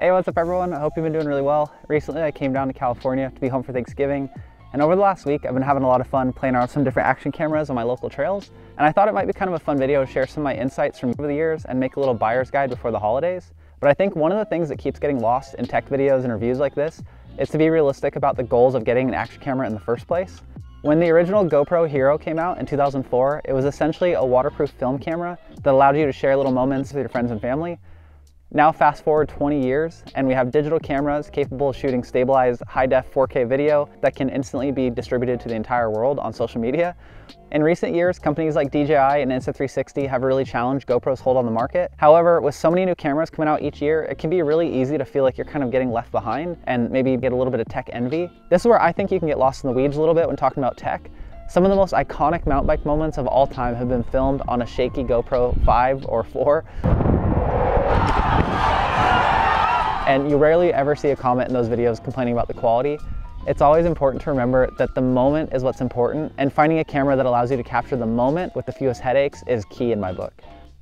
Hey, what's up everyone? I hope you've been doing really well. Recently I came down to California to be home for Thanksgiving and over the last week I've been having a lot of fun playing around with some different action cameras on my local trails and I thought it might be kind of a fun video to share some of my insights from over the years and make a little buyer's guide before the holidays. But I think one of the things that keeps getting lost in tech videos and reviews like this is to be realistic about the goals of getting an action camera in the first place. When the original GoPro Hero came out in 2004, it was essentially a waterproof film camera that allowed you to share little moments with your friends and family, now fast forward 20 years and we have digital cameras capable of shooting stabilized high-def 4K video that can instantly be distributed to the entire world on social media. In recent years, companies like DJI and Insta360 have really challenged GoPro's hold on the market. However, with so many new cameras coming out each year, it can be really easy to feel like you're kind of getting left behind and maybe get a little bit of tech envy. This is where I think you can get lost in the weeds a little bit when talking about tech. Some of the most iconic mountain bike moments of all time have been filmed on a shaky GoPro 5 or 4. And you rarely ever see a comment in those videos complaining about the quality. It's always important to remember that the moment is what's important and finding a camera that allows you to capture the moment with the fewest headaches is key in my book.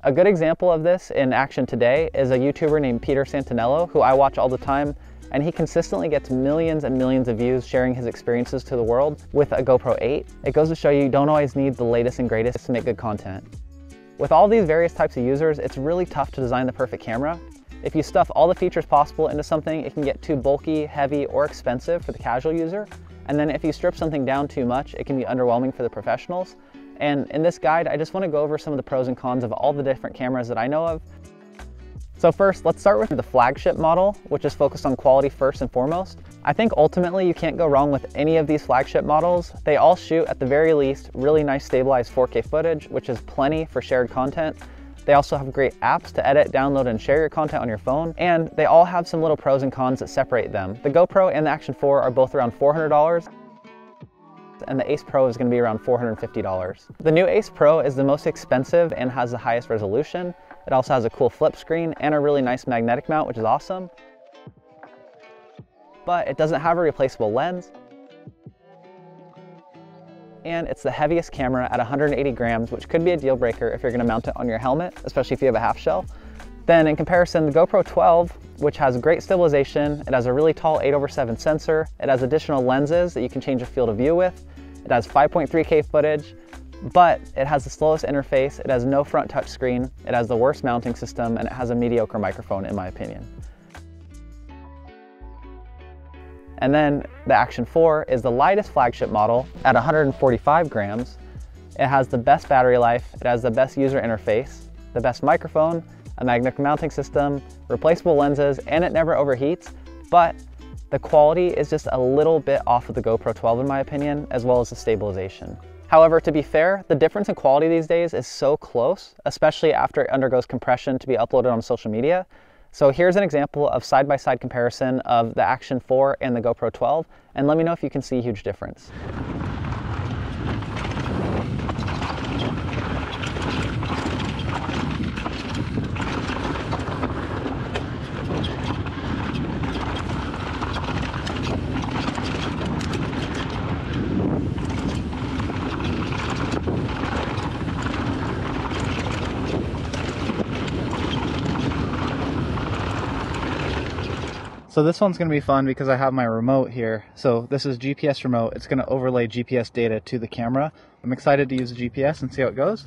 A good example of this in action today is a YouTuber named Peter Santenello, who I watch all the time, and he consistently gets millions and millions of views sharing his experiences to the world with a GoPro 8. It goes to show you don't always need the latest and greatest to make good content. With all these various types of users, it's really tough to design the perfect camera, if you stuff all the features possible into something, it can get too bulky, heavy, or expensive for the casual user. And then if you strip something down too much, it can be underwhelming for the professionals. And in this guide, I just want to go over some of the pros and cons of all the different cameras that I know of. So first, let's start with the flagship model, which is focused on quality first and foremost. I think ultimately you can't go wrong with any of these flagship models. They all shoot, at the very least, really nice stabilized 4K footage, which is plenty for shared content. They also have great apps to edit, download, and share your content on your phone. And they all have some little pros and cons that separate them. The GoPro and the Action 4 are both around $400 and the Ace Pro is going to be around $450. The new Ace Pro is the most expensive and has the highest resolution. It also has a cool flip screen and a really nice magnetic mount, which is awesome. But it doesn't have a replaceable lens, and it's the heaviest camera at 180 grams, which could be a deal breaker if you're gonna mount it on your helmet, especially if you have a half shell. Then in comparison, the GoPro 12, which has great stabilization, it has a really tall 8 over 7 sensor, it has additional lenses that you can change your field of view with, it has 5.3K footage, but it has the slowest interface, it has no front touchscreen, it has the worst mounting system, and it has a mediocre microphone in my opinion. And then the Action 4 is the lightest flagship model at 145 grams. It has the best battery life, it has the best user interface, the best microphone, a magnetic mounting system, replaceable lenses, and it never overheats, but the quality is just a little bit off of the GoPro 12 in my opinion, as well as the stabilization. However, to be fair, the difference in quality these days is so close, especially after it undergoes compression to be uploaded on social media, so here's an example of side-by-side -side comparison of the Action 4 and the GoPro 12, and let me know if you can see a huge difference. So this one's going to be fun because I have my remote here. So this is GPS remote. It's going to overlay GPS data to the camera. I'm excited to use the GPS and see how it goes.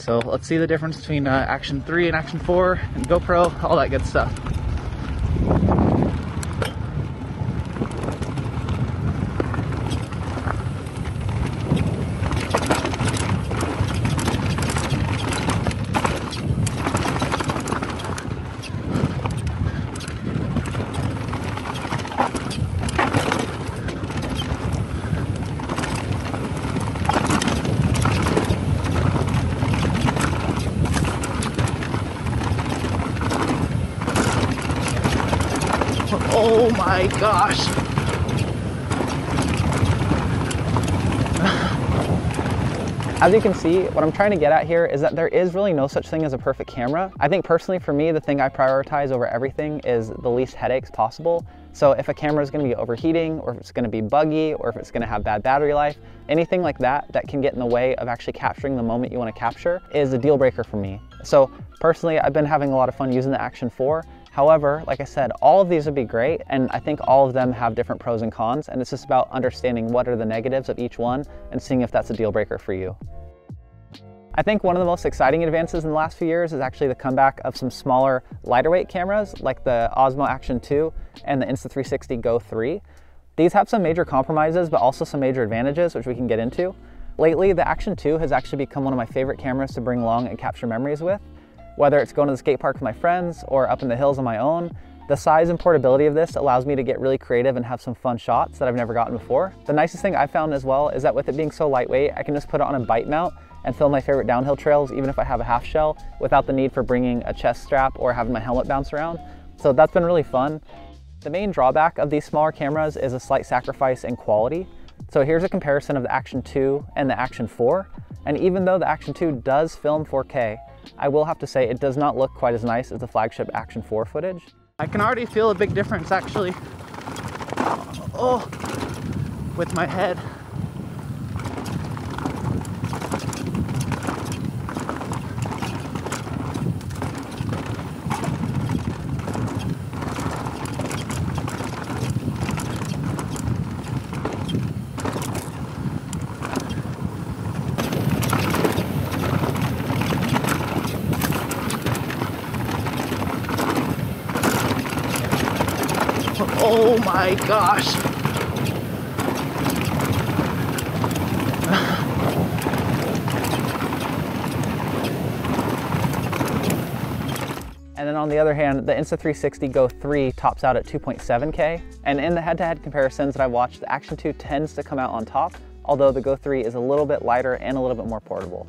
So let's see the difference between uh, Action 3 and Action 4 and GoPro, all that good stuff. Oh my gosh. As you can see, what I'm trying to get at here is that there is really no such thing as a perfect camera. I think personally for me, the thing I prioritize over everything is the least headaches possible. So if a camera is gonna be overheating, or if it's gonna be buggy, or if it's gonna have bad battery life, anything like that that can get in the way of actually capturing the moment you wanna capture is a deal breaker for me. So personally, I've been having a lot of fun using the Action 4, However, like I said, all of these would be great, and I think all of them have different pros and cons, and it's just about understanding what are the negatives of each one and seeing if that's a deal breaker for you. I think one of the most exciting advances in the last few years is actually the comeback of some smaller, lighter weight cameras like the Osmo Action 2 and the Insta360 Go 3. These have some major compromises, but also some major advantages, which we can get into. Lately, the Action 2 has actually become one of my favorite cameras to bring along and capture memories with. Whether it's going to the skate park with my friends or up in the hills on my own, the size and portability of this allows me to get really creative and have some fun shots that I've never gotten before. The nicest thing I've found as well is that with it being so lightweight, I can just put it on a bite mount and film my favorite downhill trails even if I have a half shell without the need for bringing a chest strap or having my helmet bounce around. So that's been really fun. The main drawback of these smaller cameras is a slight sacrifice in quality. So here's a comparison of the Action 2 and the Action 4. And even though the Action 2 does film 4K, I will have to say it does not look quite as nice as the flagship Action 4 footage. I can already feel a big difference actually. Oh, with my head. Oh my gosh. And then on the other hand, the Insta360 Go 3 tops out at 2.7K. And in the head-to-head -head comparisons that I watched, the Action 2 tends to come out on top, although the Go 3 is a little bit lighter and a little bit more portable.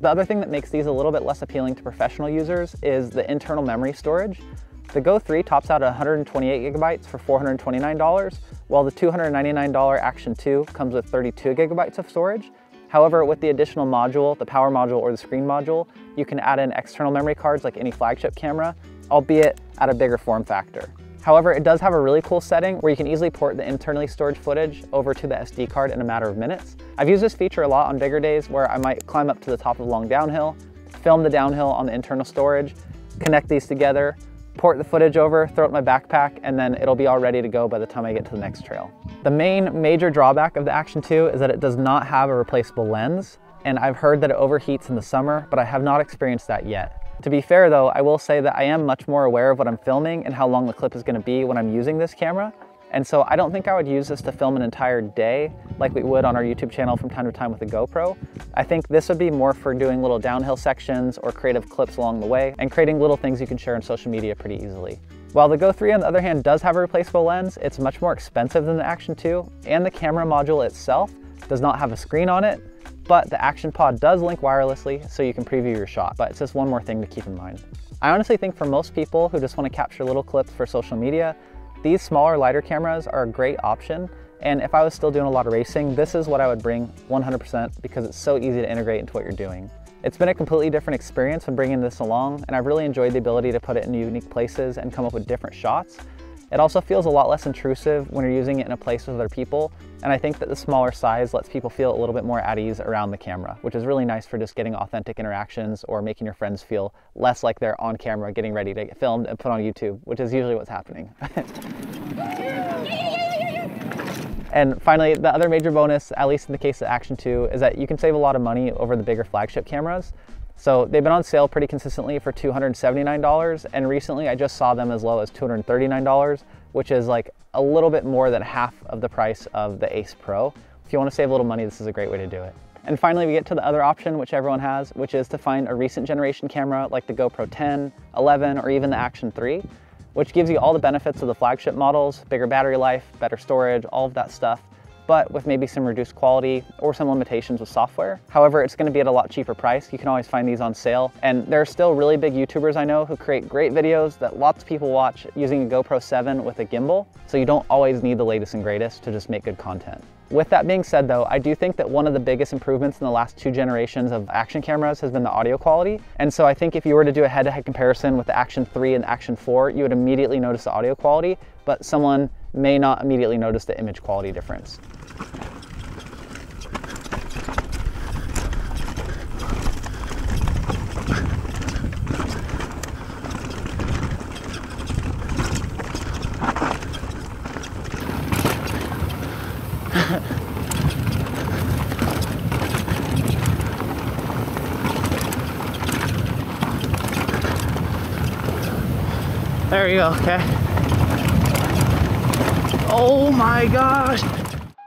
The other thing that makes these a little bit less appealing to professional users is the internal memory storage. The Go 3 tops out at 128 gigabytes for $429, while the $299 Action 2 comes with 32 gigabytes of storage. However, with the additional module, the power module or the screen module, you can add in external memory cards like any flagship camera, albeit at a bigger form factor. However, it does have a really cool setting where you can easily port the internally stored footage over to the SD card in a matter of minutes. I've used this feature a lot on bigger days where I might climb up to the top of a long downhill, film the downhill on the internal storage, connect these together, port the footage over, throw it in my backpack, and then it'll be all ready to go by the time I get to the next trail. The main major drawback of the Action 2 is that it does not have a replaceable lens, and I've heard that it overheats in the summer, but I have not experienced that yet. To be fair though, I will say that I am much more aware of what I'm filming and how long the clip is gonna be when I'm using this camera, and so I don't think I would use this to film an entire day like we would on our YouTube channel from time to time with a GoPro. I think this would be more for doing little downhill sections or creative clips along the way and creating little things you can share on social media pretty easily. While the Go 3 on the other hand does have a replaceable lens, it's much more expensive than the Action 2 and the camera module itself does not have a screen on it, but the Action Pod does link wirelessly so you can preview your shot, but it's just one more thing to keep in mind. I honestly think for most people who just want to capture little clips for social media, these smaller, lighter cameras are a great option. And if I was still doing a lot of racing, this is what I would bring 100% because it's so easy to integrate into what you're doing. It's been a completely different experience when bringing this along, and I've really enjoyed the ability to put it in unique places and come up with different shots. It also feels a lot less intrusive when you're using it in a place with other people, and I think that the smaller size lets people feel a little bit more at ease around the camera, which is really nice for just getting authentic interactions or making your friends feel less like they're on camera getting ready to get filmed and put on YouTube, which is usually what's happening. And finally, the other major bonus, at least in the case of Action 2, is that you can save a lot of money over the bigger flagship cameras. So they've been on sale pretty consistently for $279 and recently I just saw them as low as $239, which is like a little bit more than half of the price of the Ace Pro. If you want to save a little money, this is a great way to do it. And finally, we get to the other option, which everyone has, which is to find a recent generation camera like the GoPro 10, 11, or even the Action 3, which gives you all the benefits of the flagship models, bigger battery life, better storage, all of that stuff, but with maybe some reduced quality or some limitations with software. However, it's gonna be at a lot cheaper price. You can always find these on sale. And there are still really big YouTubers I know who create great videos that lots of people watch using a GoPro 7 with a gimbal. So you don't always need the latest and greatest to just make good content. With that being said though, I do think that one of the biggest improvements in the last two generations of action cameras has been the audio quality. And so I think if you were to do a head-to-head -head comparison with the Action 3 and the Action 4, you would immediately notice the audio quality, but someone may not immediately notice the image quality difference. There you go, okay. Oh my gosh.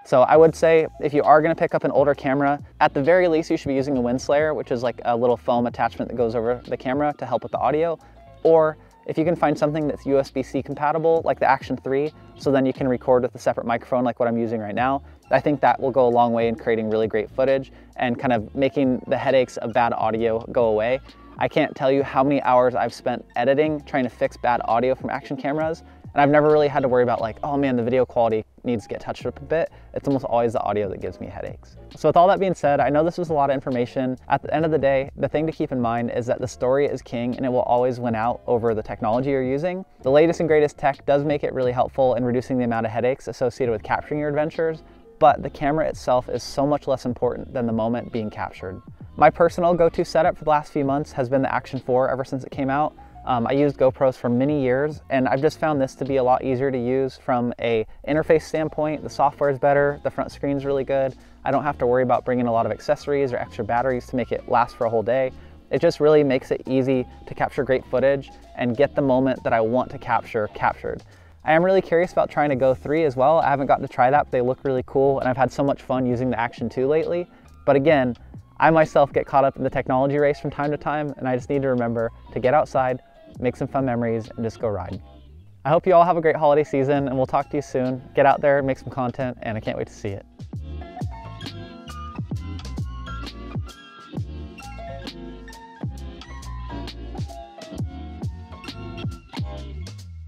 So I would say if you are gonna pick up an older camera, at the very least you should be using a wind slayer, which is like a little foam attachment that goes over the camera to help with the audio. Or if you can find something that's USB-C compatible, like the Action 3, so then you can record with a separate microphone like what I'm using right now, I think that will go a long way in creating really great footage and kind of making the headaches of bad audio go away. I can't tell you how many hours I've spent editing, trying to fix bad audio from action cameras, and I've never really had to worry about like, oh man, the video quality needs to get touched up a bit. It's almost always the audio that gives me headaches. So with all that being said, I know this was a lot of information. At the end of the day, the thing to keep in mind is that the story is king and it will always win out over the technology you're using. The latest and greatest tech does make it really helpful in reducing the amount of headaches associated with capturing your adventures, but the camera itself is so much less important than the moment being captured. My personal go-to setup for the last few months has been the Action 4 ever since it came out. Um, I used GoPros for many years and I've just found this to be a lot easier to use from a interface standpoint. The software is better, the front screen is really good. I don't have to worry about bringing a lot of accessories or extra batteries to make it last for a whole day. It just really makes it easy to capture great footage and get the moment that I want to capture captured. I am really curious about trying to Go 3 as well. I haven't gotten to try that, but they look really cool and I've had so much fun using the Action 2 lately. But again, I myself get caught up in the technology race from time to time, and I just need to remember to get outside, make some fun memories, and just go ride. I hope you all have a great holiday season, and we'll talk to you soon. Get out there, make some content, and I can't wait to see it.